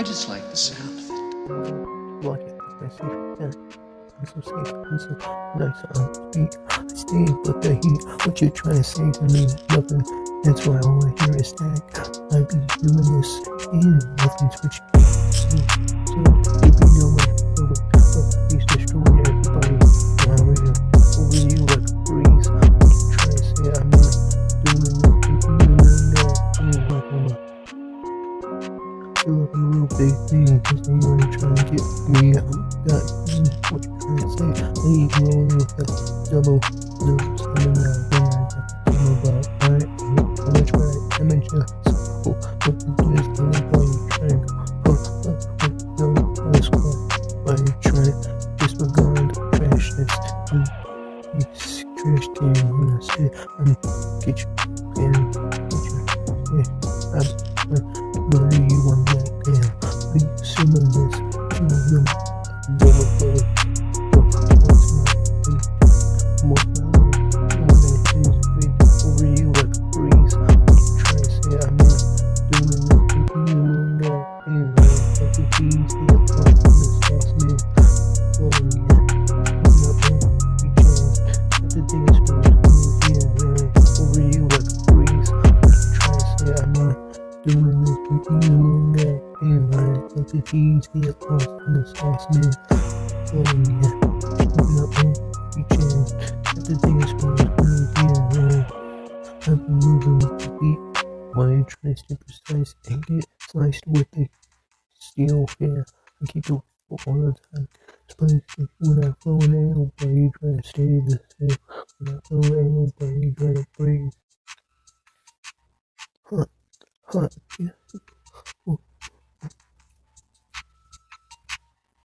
I just like the sound of it. Like it, I see yeah. I'm so safe, I'm so nice on. I stay but the heat. What you trying to say to me? Nothing. That's why all I hear is static. I be doing this and nothing's switching. So, I'm a real big thing because they ain't trying to get me out. Got what you trying to say? Leave rolling with that double loops coming out I got the demo about right. I'm gonna try to image ya. So, what you do is I'm going to try and go. Oh, what, what, no, that's cool. Why you trying to disregard the trash you, you trash when I say I'm get you, and get you, yeah, I'm, Where you want Doing. You know that. Anyway, not there. You change. The thing is supposed to be. Yeah, yeah. Over a breeze. What to say? I'm not doing this with you that anyway, like the sauce man. Oh yeah, open up man, you change. That's the thing is supposed to be yeah, yeah. I've been moving with the beat. Why you trying to precise and get sliced with the steel hair? I keep it all the time. Spicy when I flow an ale, but you try to stay the same. When I flow an ale, but you try to breathe. Huh. Huh. Yeah.